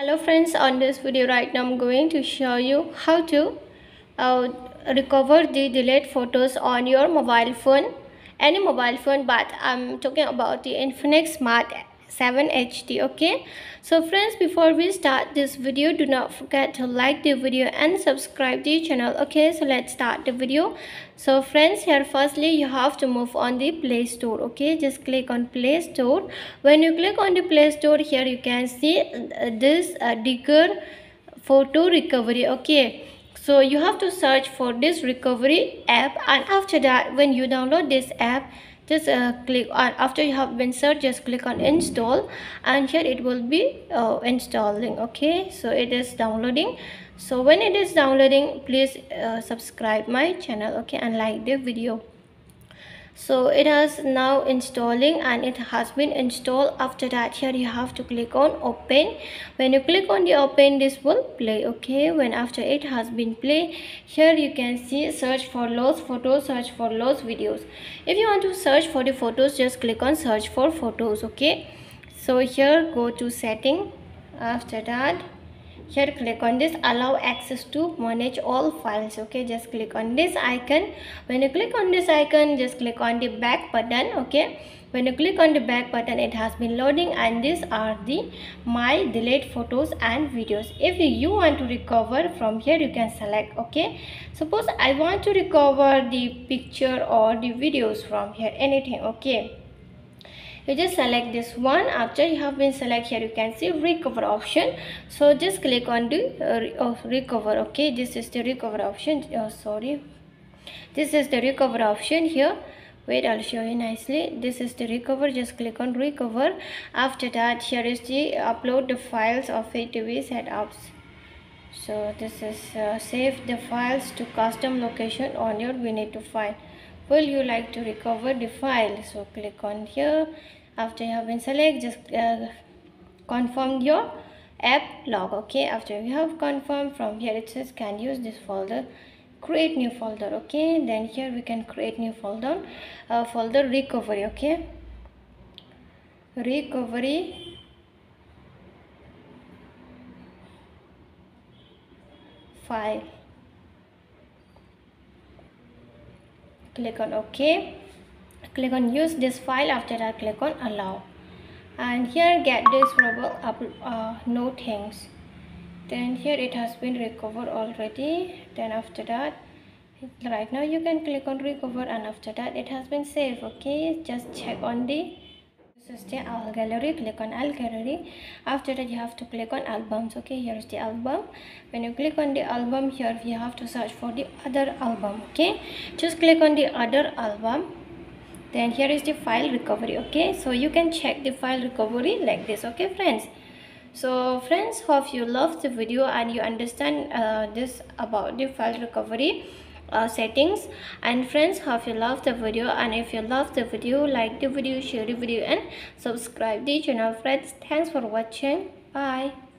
hello friends on this video right now i'm going to show you how to uh, recover the delayed photos on your mobile phone. Any mobile phone but i'm talking about the infinix smart 7 HD okay? So friends before we start this video do not forget to like the video and subscribe the channel okay? So let's start the video. So friends here firstly you have to move on the play store okay? Just click on play store. When you click on the play store here you can see uh, this uh, digger photo recovery okay? So you have to search for this recovery app and after that when you download this app just uh, click on after you have been searched just click on install and here it will be uh, installing okay? So it is downloading. So when it is downloading please uh, subscribe my channel okay and like the video so it has now installing and it has been installed. After that here you have to click on open. When you click on the open this will play okay? When after it has been play here you can see search for lost photos search for lost videos. If you want to search for the photos just click on search for photos okay? So here go to setting. After that here click on this. Allow access to manage all files okay? Just click on this icon. When you click on this icon just click on the back button okay? When you click on the back button it has been loading and these are the my delayed photos and videos. If you want to recover from here you can select okay? Suppose i want to recover the picture or the videos from here. Anything okay you just select this one. After you have been select here you can see recover option. So just click on the uh, oh, recover okay? This is the recover option oh, sorry. This is the recover option here. Wait i'll show you nicely. This is the recover. Just click on recover. After that here is the upload the files of ATV setups so this is uh, save the files to custom location on your we need to find. Will you like to recover the file so click on here after you have been select just uh, confirm your app log okay? After you have confirmed from here it says can use this folder. Create new folder okay? Then here we can create new folder uh, folder recovery okay? Recovery. File. Click on ok click on use this file after that click on allow. And here get this rubble up uh, no things. Then here it has been recovered already. Then after that right now you can click on recover and after that it has been saved okay? Just check on the this is the all gallery click on all gallery. After that you have to click on albums okay? Here's the album. When you click on the album here you have to search for the other album okay? Just click on the other album then here is the file recovery okay? So you can check the file recovery like this okay friends? So friends hope you love the video and you understand uh, this about the file recovery uh, settings. And friends hope you love the video and if you love the video like the video share the video and subscribe the channel friends. Thanks for watching. Bye